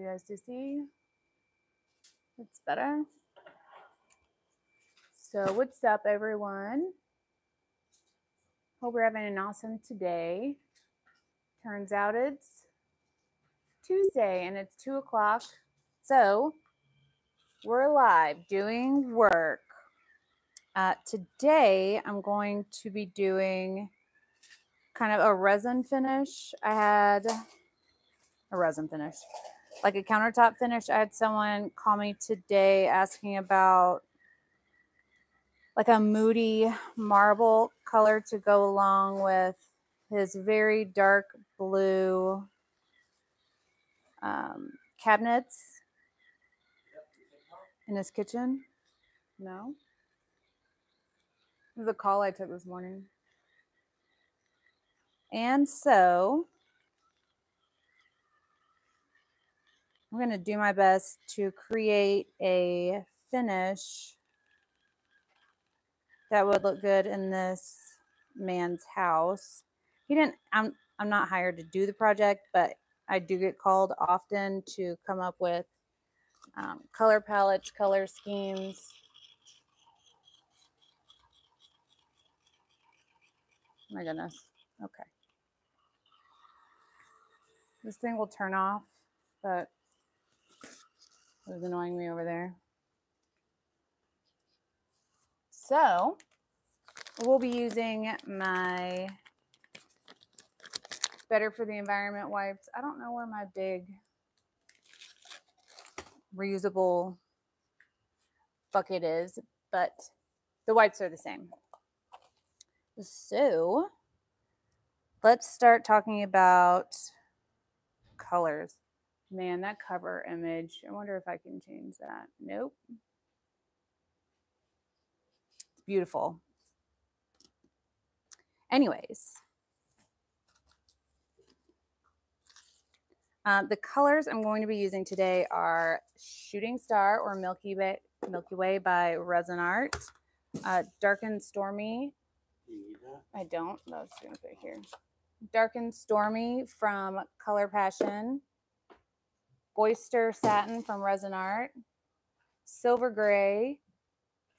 you guys to see. It's better. So what's up, everyone? Hope we're having an awesome today. Turns out it's Tuesday and it's two o'clock. So we're live doing work. Uh, today I'm going to be doing kind of a resin finish. I had a resin finish, like a countertop finish. I had someone call me today asking about like a moody marble color to go along with his very dark blue um, cabinets in his kitchen. No. It was a call I took this morning. And so I'm going to do my best to create a finish that would look good in this man's house. He didn't I'm I'm not hired to do the project, but I do get called often to come up with um, color palettes, color schemes. My goodness. Okay. This thing will turn off, but it was annoying me over there. So we'll be using my Better for the Environment wipes. I don't know where my big reusable bucket is, but the wipes are the same. So let's start talking about colors. Man, that cover image, I wonder if I can change that. Nope. It's beautiful. Anyways, uh, the colors I'm going to be using today are Shooting Star or Milky Way, Milky Way by Resin Art, uh, Dark and Stormy. I don't. That's going to put here. Dark and Stormy from Color Passion. Oyster Satin from Resin Art, Silver Gray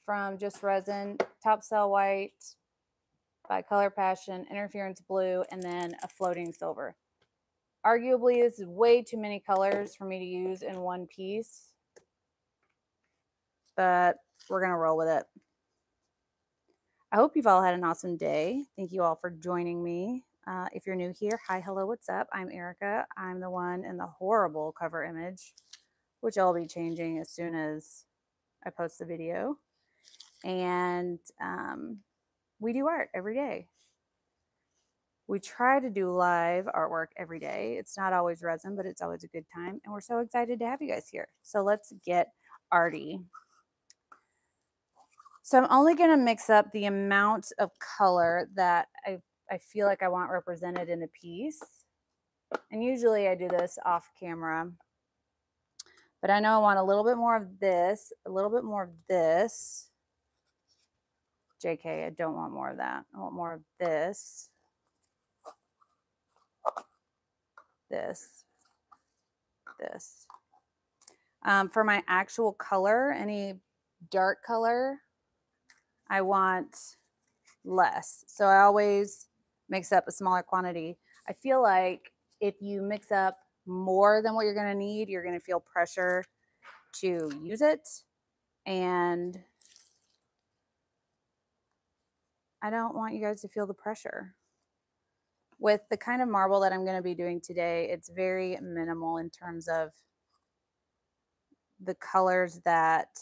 from Just Resin, Top Cell White by Color Passion, Interference Blue, and then a Floating Silver. Arguably, this is way too many colors for me to use in one piece, but we're going to roll with it. I hope you've all had an awesome day. Thank you all for joining me. Uh, if you're new here, hi, hello, what's up? I'm Erica. I'm the one in the horrible cover image, which I'll be changing as soon as I post the video. And um, we do art every day. We try to do live artwork every day. It's not always resin, but it's always a good time. And we're so excited to have you guys here. So let's get arty. So I'm only going to mix up the amount of color that I I feel like I want represented in a piece. And usually I do this off camera. But I know I want a little bit more of this, a little bit more of this. JK, I don't want more of that. I want more of this. This. This. Um, for my actual color, any dark color, I want less. So I always mix up a smaller quantity. I feel like if you mix up more than what you're going to need, you're going to feel pressure to use it. And I don't want you guys to feel the pressure. With the kind of marble that I'm going to be doing today, it's very minimal in terms of the colors that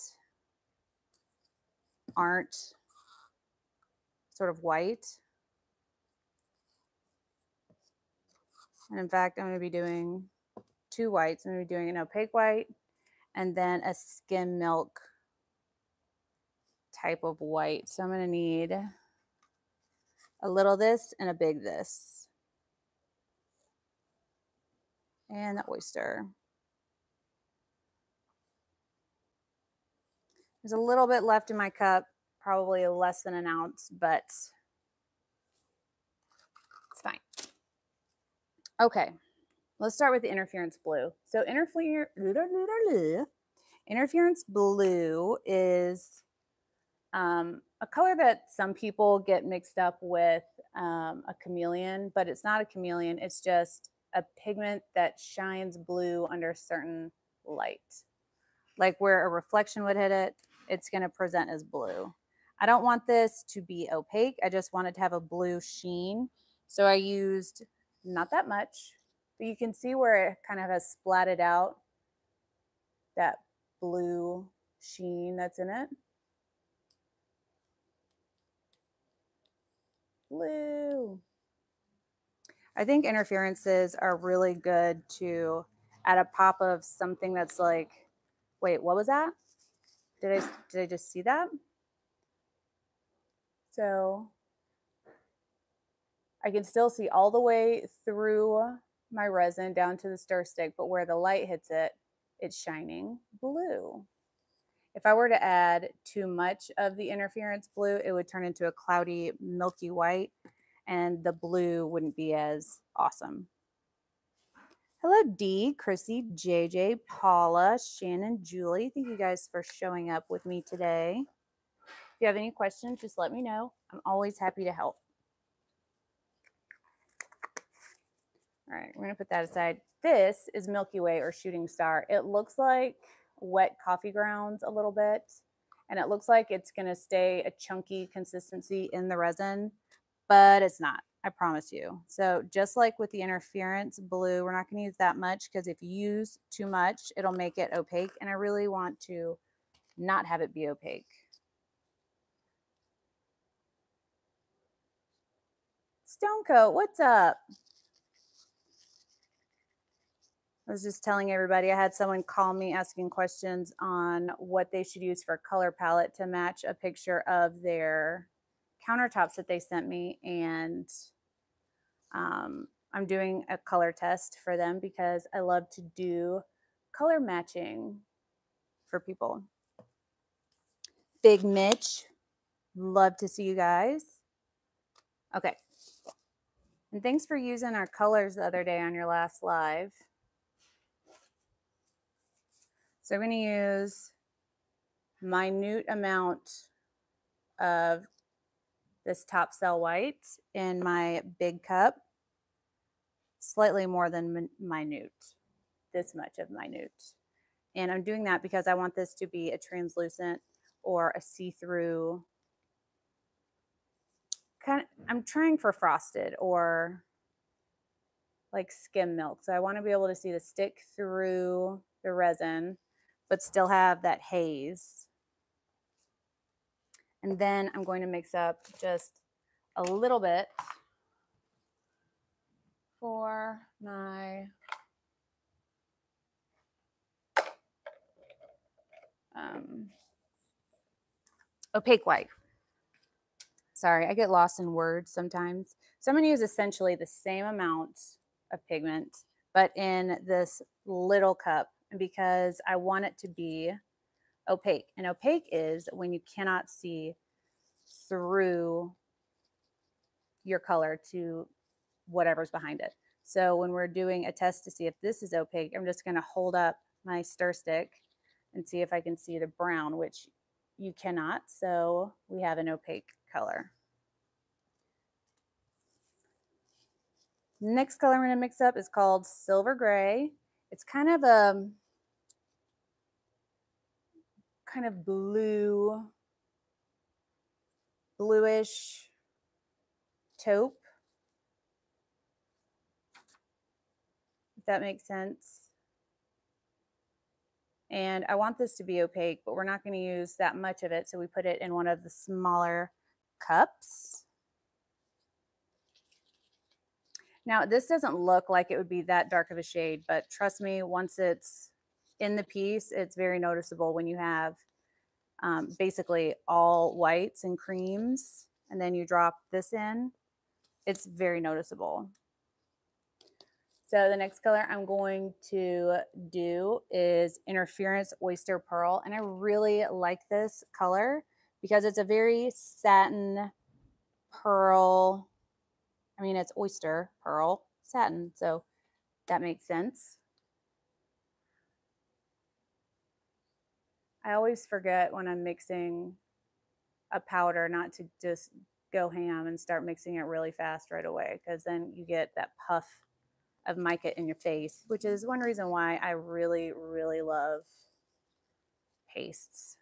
aren't sort of white. And in fact, I'm going to be doing two whites. I'm going to be doing an opaque white and then a skim milk type of white. So I'm going to need a little this and a big this. And the oyster. There's a little bit left in my cup, probably less than an ounce, but it's fine. Okay. let's start with the interference blue. So interference interference blue is um, a color that some people get mixed up with um, a chameleon, but it's not a chameleon. It's just a pigment that shines blue under certain light. Like where a reflection would hit it, it's going to present as blue. I don't want this to be opaque. I just want it to have a blue sheen. So I used not that much, but you can see where it kind of has splatted out that blue sheen that's in it. Blue. I think interferences are really good to add a pop of something that's like, wait, what was that? Did I did I just see that? So I can still see all the way through my resin down to the stir stick, but where the light hits it, it's shining blue. If I were to add too much of the interference blue, it would turn into a cloudy milky white and the blue wouldn't be as awesome. Hello, Dee, Chrissy, JJ, Paula, Shannon, Julie. Thank you guys for showing up with me today. If you have any questions, just let me know. I'm always happy to help. All right, we're to put that aside. This is Milky Way or Shooting Star. It looks like wet coffee grounds a little bit, and it looks like it's going to stay a chunky consistency in the resin, but it's not. I promise you. So just like with the interference blue, we're not going to use that much because if you use too much, it'll make it opaque. And I really want to not have it be opaque. Stone Coat, what's up? I was just telling everybody I had someone call me asking questions on what they should use for a color palette to match a picture of their countertops that they sent me and um, I'm doing a color test for them because I love to do color matching for people. Big Mitch, love to see you guys. Okay. And thanks for using our colors the other day on your last live. So I'm going to use minute amount of this top cell white in my big cup, slightly more than minute, this much of minute. And I'm doing that because I want this to be a translucent or a see-through kind of, I'm trying for frosted or like skim milk. So I want to be able to see the stick through the resin, but still have that haze. And then I'm going to mix up just a little bit for my um, opaque white. Sorry, I get lost in words sometimes. So I'm going to use essentially the same amount of pigment, but in this little cup because I want it to be opaque. And opaque is when you cannot see through your color to whatever's behind it. So when we're doing a test to see if this is opaque, I'm just going to hold up my stir stick and see if I can see the brown, which you cannot. So we have an opaque color. Next color I'm going to mix up is called Silver Gray. It's kind of a kind of blue, bluish taupe. If that makes sense. And I want this to be opaque, but we're not going to use that much of it. So we put it in one of the smaller cups. Now, this doesn't look like it would be that dark of a shade, but trust me, once it's in the piece, it's very noticeable when you have um, basically all whites and creams, and then you drop this in. It's very noticeable. So the next color I'm going to do is Interference Oyster Pearl. And I really like this color because it's a very satin pearl. I mean, it's oyster pearl satin. So That makes sense. I always forget when I'm mixing a powder not to just go ham and start mixing it really fast right away because then you get that puff of mica in your face, which is one reason why I really, really love pastes.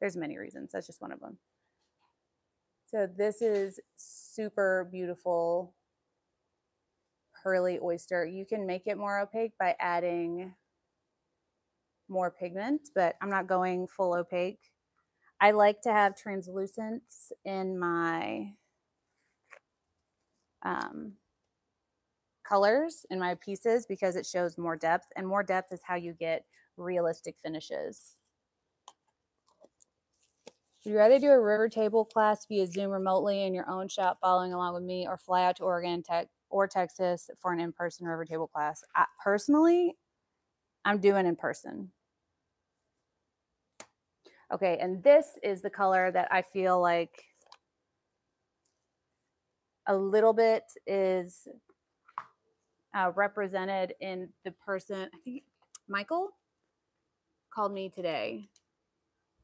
There's many reasons. That's just one of them. So this is super beautiful pearly oyster. You can make it more opaque by adding more pigment, but I'm not going full opaque. I like to have translucence in my um, colors in my pieces because it shows more depth and more depth is how you get realistic finishes. Would you rather do a river table class via Zoom remotely in your own shop following along with me or fly out to Oregon tech, or Texas for an in-person river table class? I, personally, I'm doing in person. Okay, and this is the color that I feel like a little bit is uh, represented in the person, I think Michael called me today.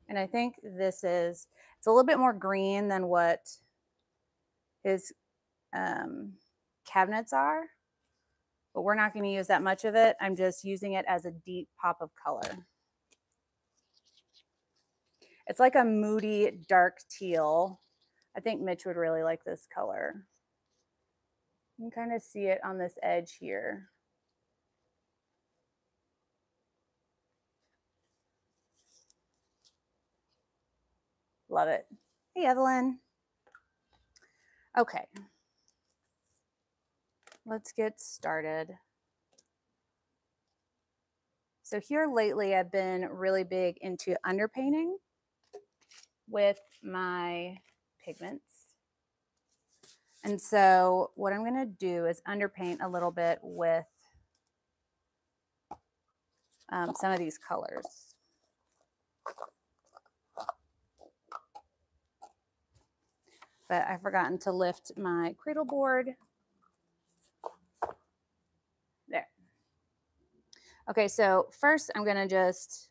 And I think this is, it's a little bit more green than what his um, cabinets are, but we're not going to use that much of it. I'm just using it as a deep pop of color. It's like a moody dark teal. I think Mitch would really like this color. You can kind of see it on this edge here. Love it. Hey, Evelyn. Okay. Let's get started. So here lately, I've been really big into underpainting with my pigments. And so what I'm going to do is underpaint a little bit with um, some of these colors. But I've forgotten to lift my cradle board. There. Okay, so first I'm going to just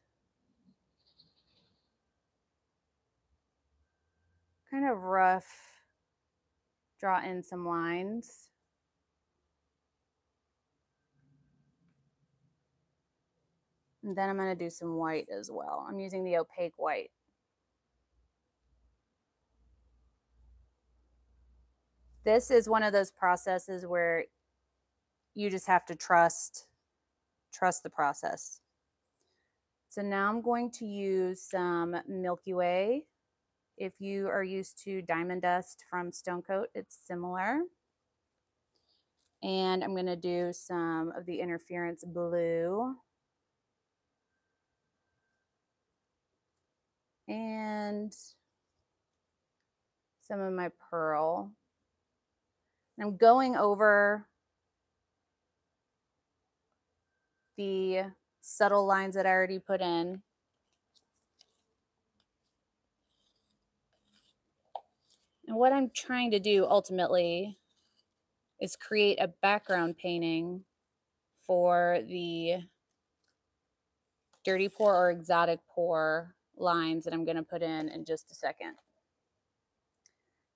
kind of rough draw in some lines. And then I'm going to do some white as well. I'm using the opaque white. This is one of those processes where you just have to trust trust the process. So now I'm going to use some Milky Way if you are used to diamond dust from Stone Coat, it's similar. And I'm going to do some of the interference blue. And some of my pearl. I'm going over the subtle lines that I already put in. And what I'm trying to do ultimately is create a background painting for the dirty pour or exotic pour lines that I'm going to put in in just a second.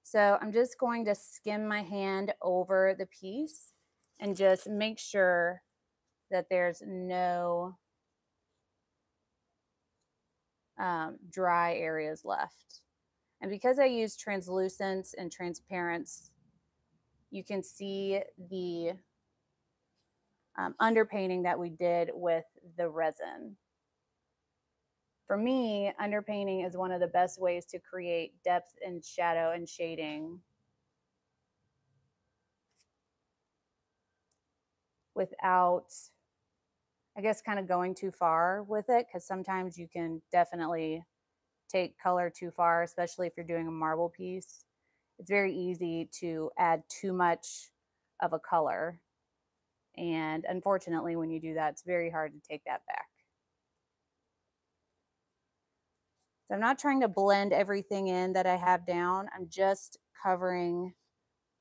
So I'm just going to skim my hand over the piece and just make sure that there's no um, dry areas left. And because I use translucence and transparents, you can see the um, underpainting that we did with the resin. For me, underpainting is one of the best ways to create depth and shadow and shading without, I guess, kind of going too far with it because sometimes you can definitely take color too far, especially if you're doing a marble piece. It's very easy to add too much of a color. And unfortunately, when you do that, it's very hard to take that back. So I'm not trying to blend everything in that I have down. I'm just covering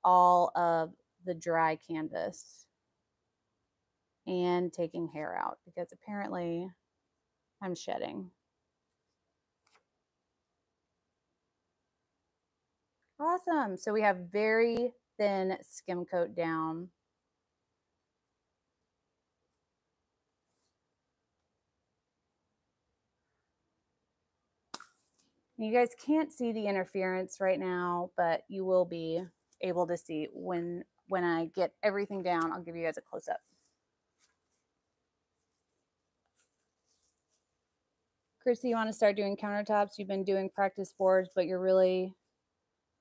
all of the dry canvas. and taking hair out because apparently I'm shedding. Awesome. So we have very thin skim coat down. You guys can't see the interference right now, but you will be able to see when when I get everything down. I'll give you guys a close up. Chrissy, you want to start doing countertops? You've been doing practice boards, but you're really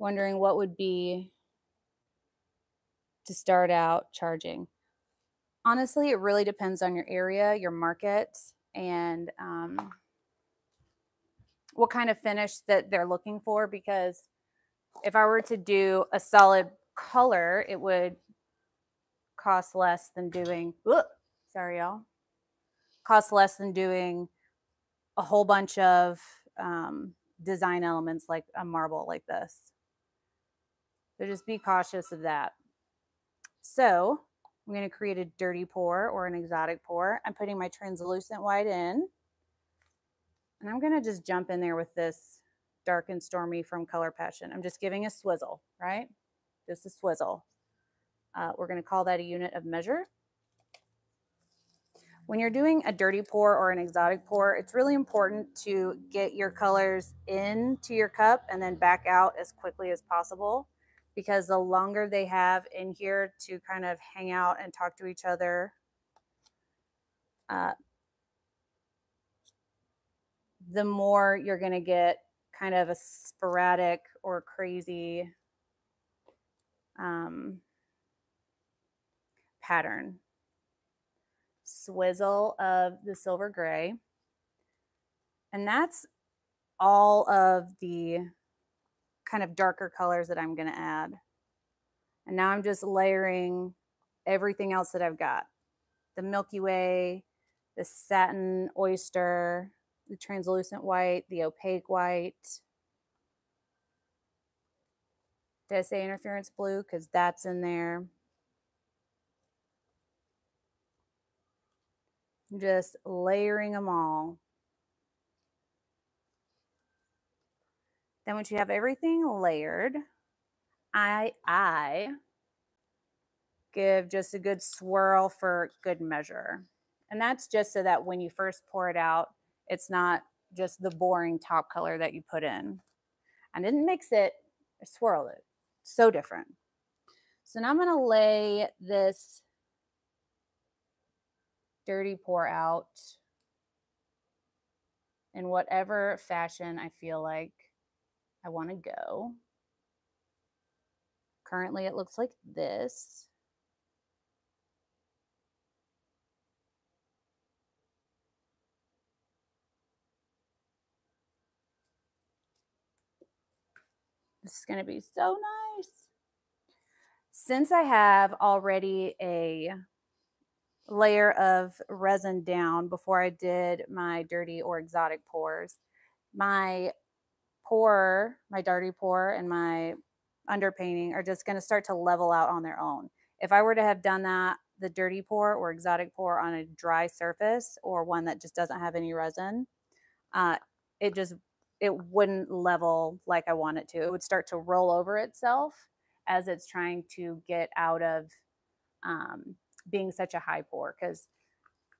wondering what would be to start out charging. Honestly, it really depends on your area, your market, and um, what kind of finish that they're looking for. Because if I were to do a solid color, it would cost less than doing, ugh, sorry, y'all, cost less than doing a whole bunch of um, design elements like a marble like this. So just be cautious of that. So I'm going to create a dirty pour or an exotic pour. I'm putting my translucent white in. And I'm going to just jump in there with this dark and stormy from Color Passion. I'm just giving a swizzle, right? Just a swizzle. Uh, we're going to call that a unit of measure. When you're doing a dirty pour or an exotic pour, it's really important to get your colors into your cup and then back out as quickly as possible because the longer they have in here to kind of hang out and talk to each other, uh, the more you're going to get kind of a sporadic or crazy um, pattern. Swizzle of the silver gray. And that's all of the kind of darker colors that I'm going to add. And now I'm just layering everything else that I've got. The Milky Way, the satin oyster, the translucent white, the opaque white. Did I say interference blue? Because that's in there. I'm Just layering them all. Then once you have everything layered, I I give just a good swirl for good measure. And that's just so that when you first pour it out, it's not just the boring top color that you put in. I didn't mix it, I swirled it. So different. So now I'm going to lay this dirty pour out in whatever fashion I feel like I want to go. Currently, it looks like this. This is going to be so nice. Since I have already a layer of resin down before I did my dirty or exotic pours, my pour, my dirty pour and my underpainting are just going to start to level out on their own. If I were to have done that, the dirty pour or exotic pour on a dry surface or one that just doesn't have any resin, uh, it just it wouldn't level like I want it to. It would start to roll over itself as it's trying to get out of um, being such a high pour because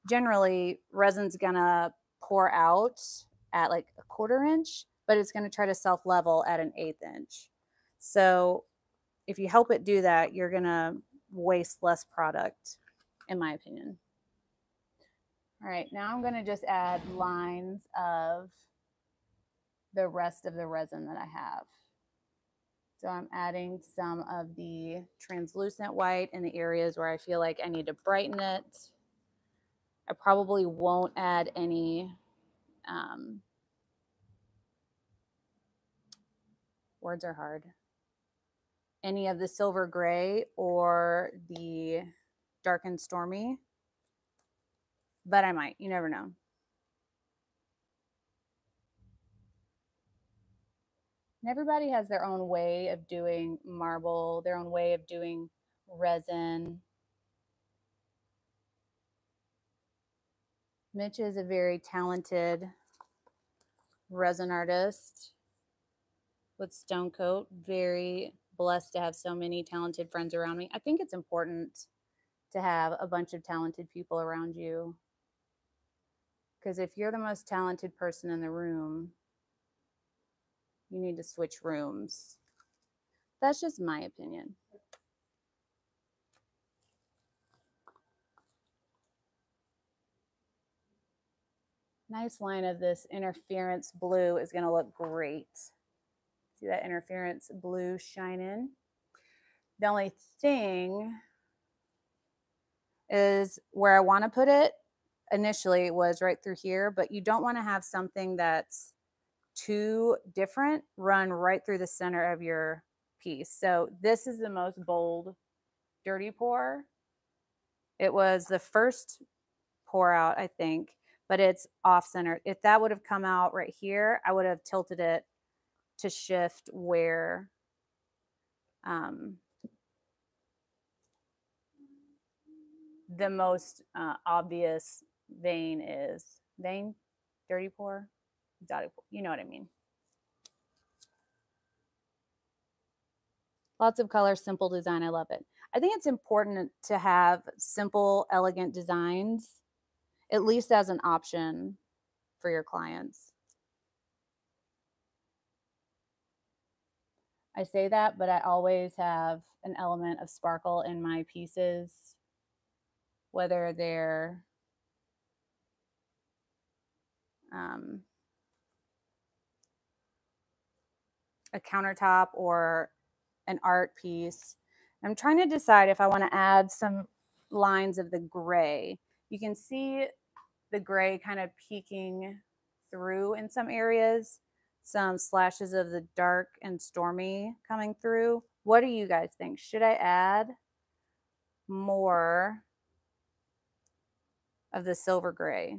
generally resin's gonna pour out at like a quarter inch but it's going to try to self level at an eighth inch. So if you help it do that, you're going to waste less product, in my opinion. All right, now I'm going to just add lines of the rest of the resin that I have. So I'm adding some of the translucent white in the areas where I feel like I need to brighten it. I probably won't add any um, words are hard. Any of the silver gray or the dark and stormy. But I might. You never know. And everybody has their own way of doing marble, their own way of doing resin. Mitch is a very talented resin artist with Stone Coat. Very blessed to have so many talented friends around me. I think it's important to have a bunch of talented people around you. Because if you're the most talented person in the room, you need to switch rooms. That's just my opinion. Nice line of this interference blue is going to look great. See that interference blue shine in? The only thing is where I want to put it initially was right through here, but you don't want to have something that's too different run right through the center of your piece. So this is the most bold dirty pour. It was the first pour out, I think, but it's off center. If that would have come out right here, I would have tilted it to shift where um, the most uh, obvious vein is. Vein, dirty pour, dotted pour. You know what I mean. Lots of color, simple design. I love it. I think it's important to have simple, elegant designs, at least as an option for your clients. I say that, but I always have an element of sparkle in my pieces, whether they're um, a countertop or an art piece. I'm trying to decide if I want to add some lines of the gray. You can see the gray kind of peeking through in some areas some slashes of the dark and stormy coming through. What do you guys think? Should I add more of the silver gray?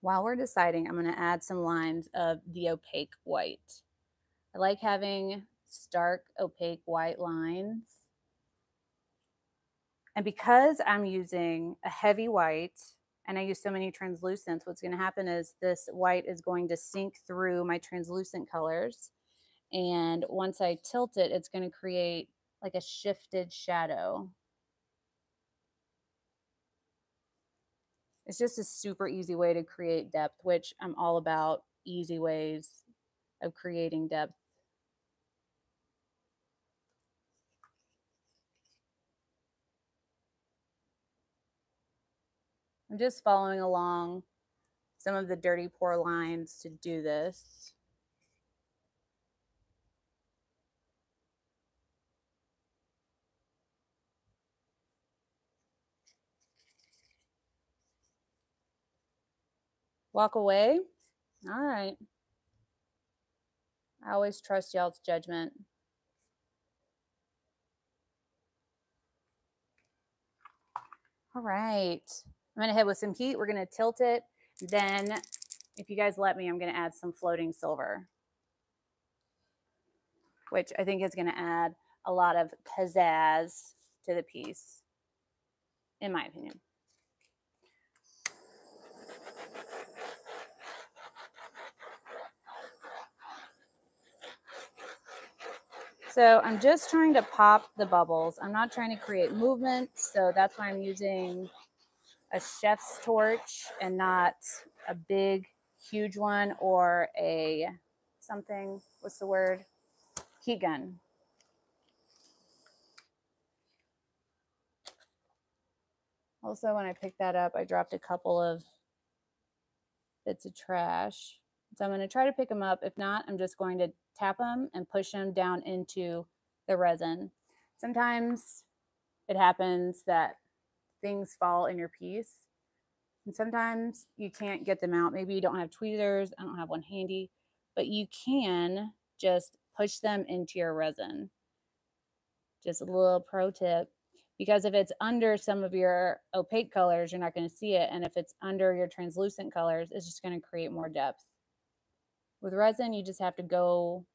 While we're deciding, I'm going to add some lines of the opaque white. I like having stark opaque white lines. And because I'm using a heavy white, and I use so many translucents, what's going to happen is this white is going to sink through my translucent colors. And once I tilt it, it's going to create like a shifted shadow. It's just a super easy way to create depth, which I'm all about easy ways of creating depth. I'm just following along some of the dirty pour lines to do this. Walk away. All right. I always trust y'all's judgment. All right. I'm to hit with some heat. We're going to tilt it. Then, if you guys let me, I'm going to add some floating silver, which I think is going to add a lot of pizzazz to the piece, in my opinion. So I'm just trying to pop the bubbles. I'm not trying to create movement. So that's why I'm using a chef's torch and not a big, huge one or a something, what's the word? Heat gun. Also, when I picked that up, I dropped a couple of bits of trash. So I'm going to try to pick them up. If not, I'm just going to tap them and push them down into the resin. Sometimes it happens that things fall in your piece. And sometimes you can't get them out. Maybe you don't have tweezers. I don't have one handy, but you can just push them into your resin. Just a little pro tip because if it's under some of your opaque colors, you're not going to see it. And if it's under your translucent colors, it's just going to create more depth. With resin, you just have to go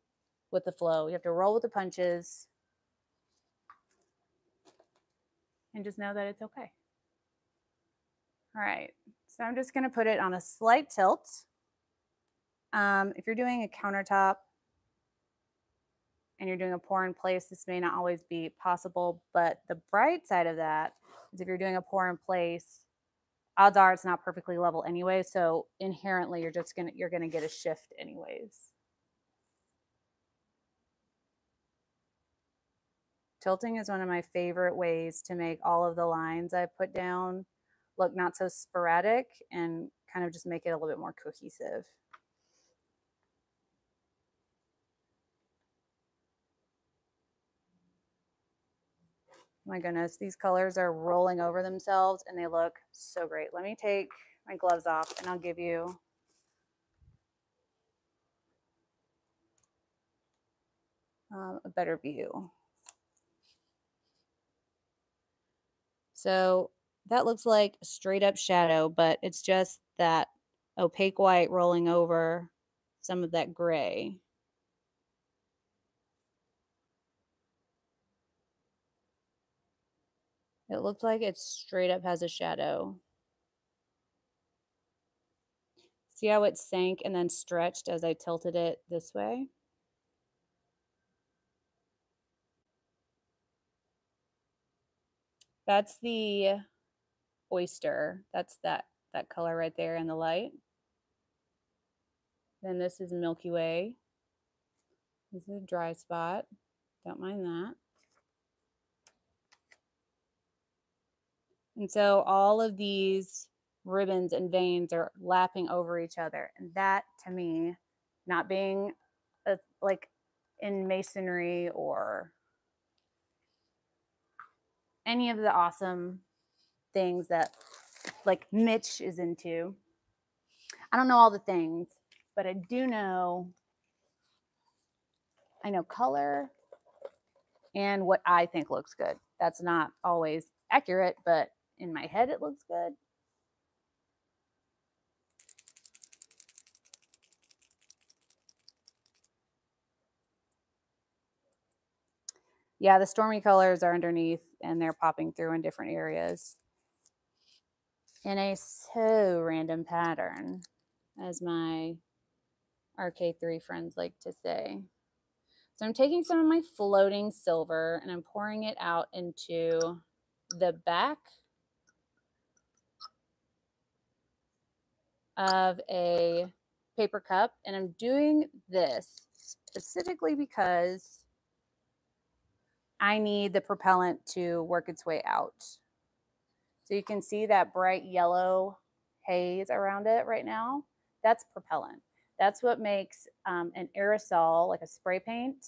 with the flow. You have to roll with the punches and just know that it's okay. All right, so I'm just gonna put it on a slight tilt. Um, if you're doing a countertop and you're doing a pour in place, this may not always be possible, but the bright side of that is if you're doing a pour in place, odds are it's not perfectly level anyway. So inherently you're just gonna you're gonna get a shift anyways. Tilting is one of my favorite ways to make all of the lines I put down look not so sporadic and kind of just make it a little bit more cohesive. My goodness, these colors are rolling over themselves and they look so great. Let me take my gloves off and I'll give you um, a better view. So that looks like a straight up shadow, but it's just that opaque white rolling over some of that gray. It looks like it straight up has a shadow. See how it sank and then stretched as I tilted it this way? That's the oyster. That's that that color right there in the light. Then this is Milky Way. This is a dry spot. Don't mind that. And so all of these ribbons and veins are lapping over each other. And that to me, not being a, like in masonry or any of the awesome things that like Mitch is into. I don't know all the things, but I do know I know color and what I think looks good. That's not always accurate, but in my head it looks good. Yeah, the stormy colors are underneath and they're popping through in different areas. In a so random pattern, as my RK3 friends like to say. So I'm taking some of my floating silver and I'm pouring it out into the back of a paper cup. And I'm doing this specifically because I need the propellant to work its way out. So you can see that bright yellow haze around it right now. That's propellant. That's what makes um, an aerosol, like a spray paint,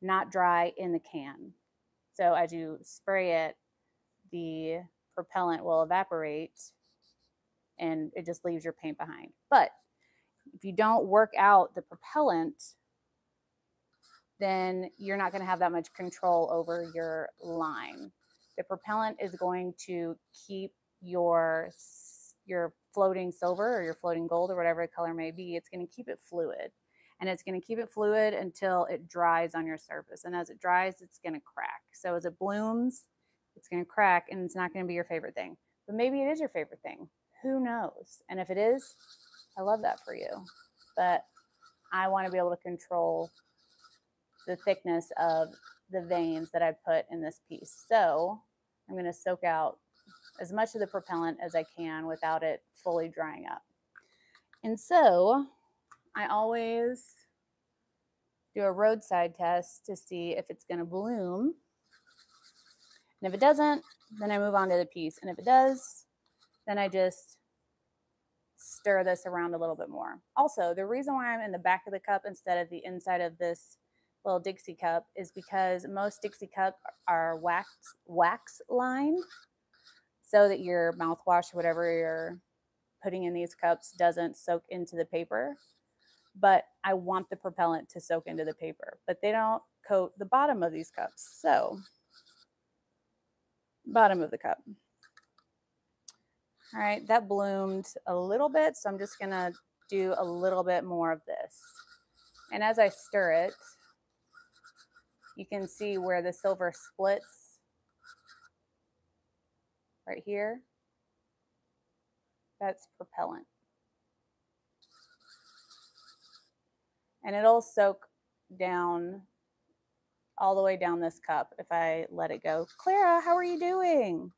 not dry in the can. So as you spray it, the propellant will evaporate and it just leaves your paint behind. But if you don't work out the propellant, then you're not going to have that much control over your line. The propellant is going to keep your your floating silver or your floating gold or whatever color may be. It's going to keep it fluid. And it's going to keep it fluid until it dries on your surface. And as it dries, it's going to crack. So as it blooms, it's going to crack and it's not going to be your favorite thing. But maybe it is your favorite thing. Who knows? And if it is, I love that for you. But I want to be able to control the thickness of the veins that I put in this piece. So I'm going to soak out as much of the propellant as I can without it fully drying up. And so I always do a roadside test to see if it's going to bloom. And if it doesn't, then I move on to the piece. And if it does, then I just stir this around a little bit more. Also, the reason why I'm in the back of the cup instead of the inside of this little Dixie cup is because most Dixie cup are wax wax lined so that your mouthwash, or whatever you're putting in these cups, doesn't soak into the paper. But I want the propellant to soak into the paper, but they don't coat the bottom of these cups. So, bottom of the cup. All right, that bloomed a little bit, so I'm just gonna do a little bit more of this. And as I stir it, you can see where the silver splits right here. That's propellant. And it'll soak down all the way down this cup if I let it go. Clara, how are you doing?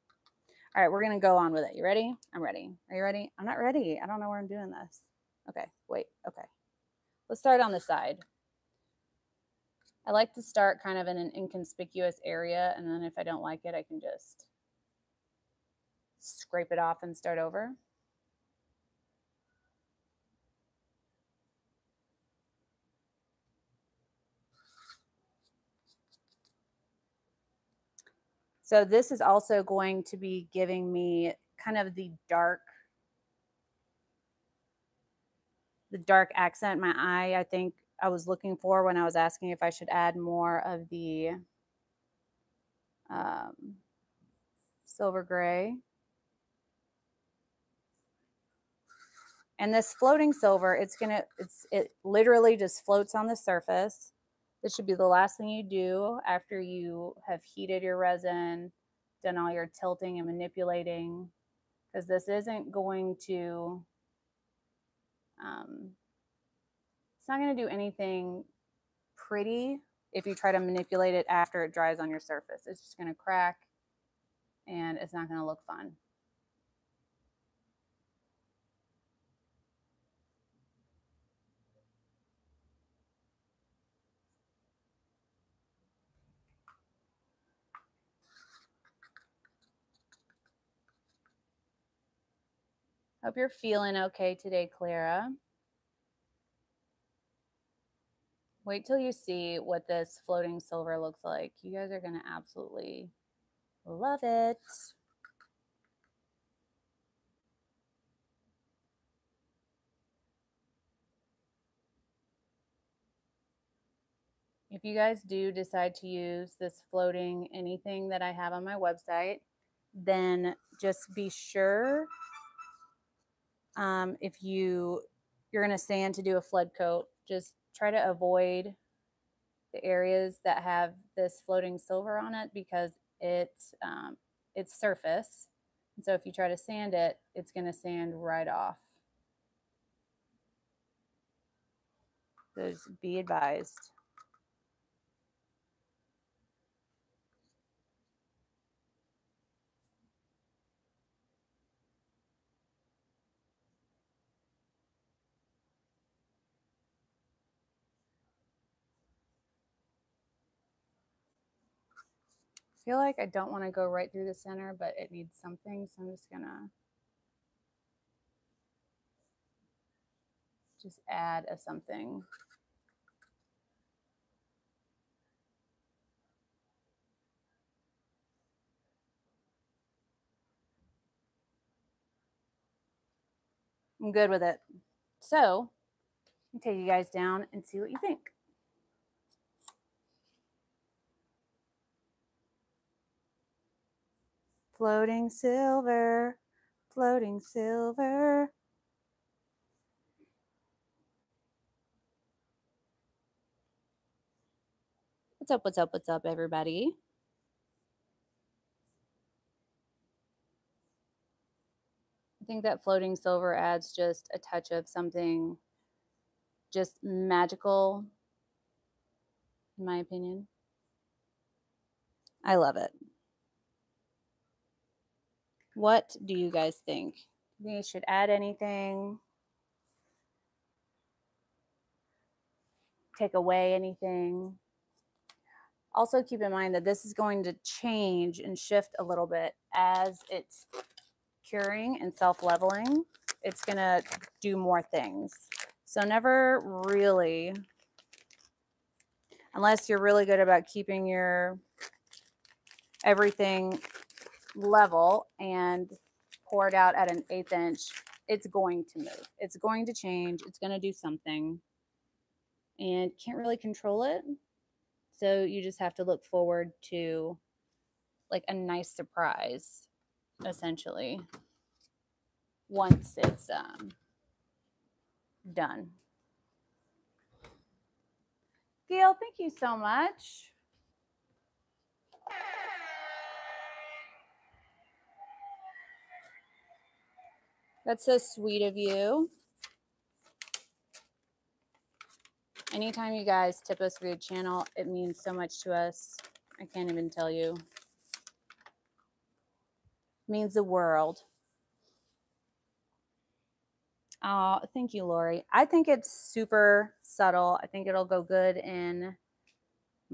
All right, we're going to go on with it. You ready? I'm ready. Are you ready? I'm not ready. I don't know where I'm doing this. Okay, wait. Okay. Let's start on the side. I like to start kind of in an inconspicuous area, and then if I don't like it, I can just scrape it off and start over. So this is also going to be giving me kind of the dark, the dark accent my eye, I think I was looking for when I was asking if I should add more of the um, silver gray. And this floating silver, it's gonna, it's, it literally just floats on the surface. This should be the last thing you do after you have heated your resin, done all your tilting and manipulating, because this isn't going to, um, it's not going to do anything pretty if you try to manipulate it after it dries on your surface. It's just going to crack and it's not going to look fun. Hope you're feeling okay today, Clara. Wait till you see what this floating silver looks like. You guys are going to absolutely love it. If you guys do decide to use this floating anything that I have on my website, then just be sure um, if you you're going to sand to do a flood coat, just try to avoid the areas that have this floating silver on it because it's um, it's surface. And so if you try to sand it, it's going to sand right off. So be advised. Feel like I don't want to go right through the center, but it needs something. So I'm just going to just add a something. I'm good with it. So, me take you guys down and see what you think. Floating silver, floating silver. What's up, what's up, what's up, everybody? I think that floating silver adds just a touch of something just magical, in my opinion. I love it. What do you guys think? You should add anything? Take away anything? Also keep in mind that this is going to change and shift a little bit as it's curing and self-leveling. It's going to do more things. So never really, unless you're really good about keeping your everything level and pour it out at an eighth inch, it's going to move. It's going to change. It's going to do something and can't really control it. So you just have to look forward to like a nice surprise, essentially, once it's um, done. Gail, thank you so much. That's so sweet of you. Anytime you guys tip us for your channel, it means so much to us. I can't even tell you. It means the world. Oh, thank you, Lori. I think it's super subtle. I think it'll go good in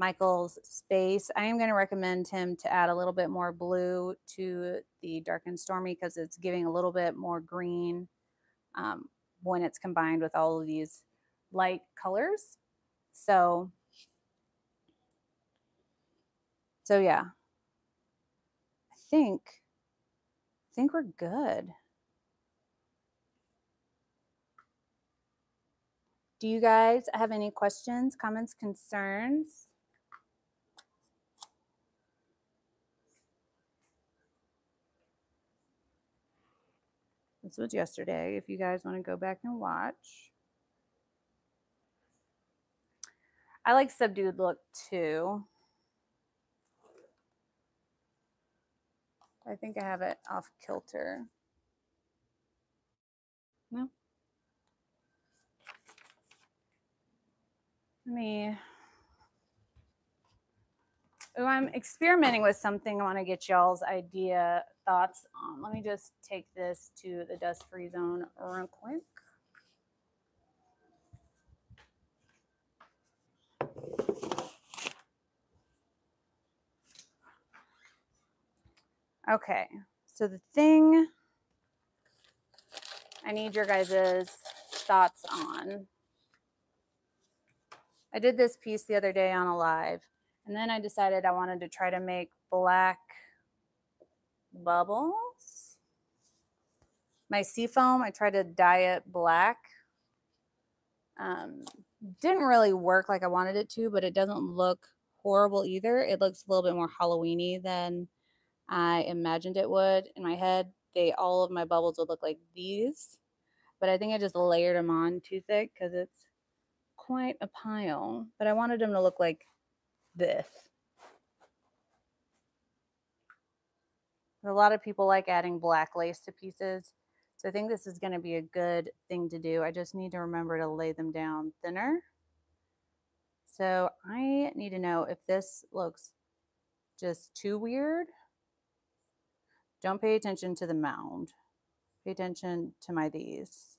Michael's space. I am going to recommend him to add a little bit more blue to the dark and stormy because it's giving a little bit more green um, when it's combined with all of these light colors. So, so yeah, I think, I think we're good. Do you guys have any questions, comments, concerns? This was yesterday, if you guys want to go back and watch. I like subdued look too. I think I have it off kilter. No? Let me. Oh, I'm experimenting with something. I want to get y'all's idea, thoughts on. Let me just take this to the dust free zone real quick. Okay, so the thing I need your guys' thoughts on. I did this piece the other day on a live, and then I decided I wanted to try to make black bubbles. My seafoam, I tried to dye it black. Um, didn't really work like I wanted it to, but it doesn't look horrible either. It looks a little bit more Halloweeny than I imagined it would in my head. They all of my bubbles would look like these, but I think I just layered them on too thick because it's quite a pile. But I wanted them to look like this. A lot of people like adding black lace to pieces. So I think this is going to be a good thing to do. I just need to remember to lay them down thinner. So I need to know if this looks just too weird. Don't pay attention to the mound. Pay attention to my these.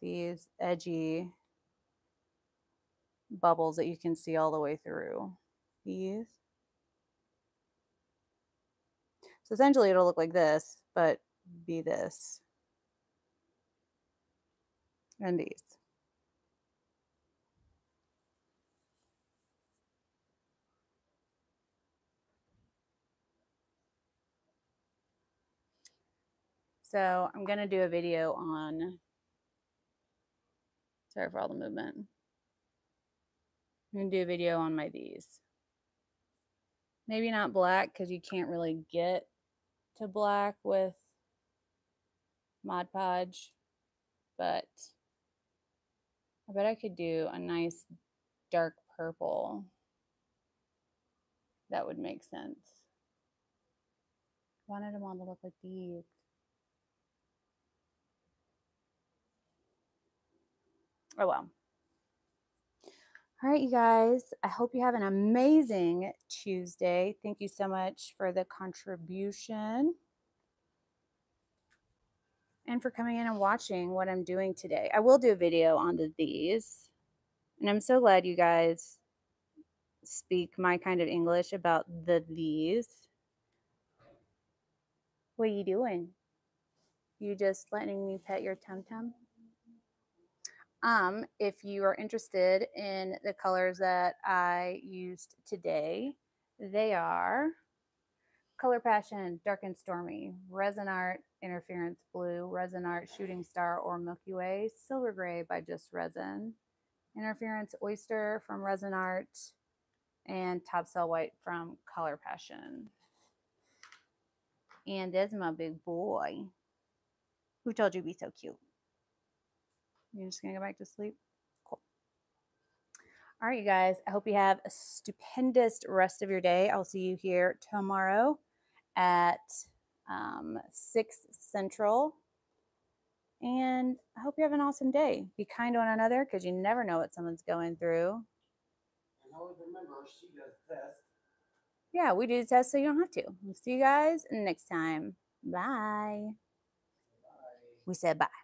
These edgy bubbles that you can see all the way through. These. So essentially it'll look like this, but be this. And these. So I'm going to do a video on, sorry for all the movement. I'm going to do a video on my these. Maybe not black because you can't really get to black with Mod Podge, but I bet I could do a nice dark purple. That would make sense. I wanted them all to look like these. Oh well. All right, you guys. I hope you have an amazing Tuesday. Thank you so much for the contribution and for coming in and watching what I'm doing today. I will do a video on the these, and I'm so glad you guys speak my kind of English about the these. What are you doing? You just letting me pet your tum tum? Um, if you are interested in the colors that I used today, they are Color Passion, Dark and Stormy, Resin Art, Interference Blue, Resin Art, Shooting Star or Milky Way, Silver Gray by Just Resin, Interference Oyster from Resin Art, and Top Cell White from Color Passion. And there's my big boy. Who told you to be so cute? You're just going to go back to sleep? Cool. All right, you guys. I hope you have a stupendous rest of your day. I'll see you here tomorrow at um, 6 Central. And I hope you have an awesome day. Be kind to one another because you never know what someone's going through. And always remember, she does test. Yeah, we do the test so you don't have to. We'll see you guys next time. Bye. Bye. We said bye.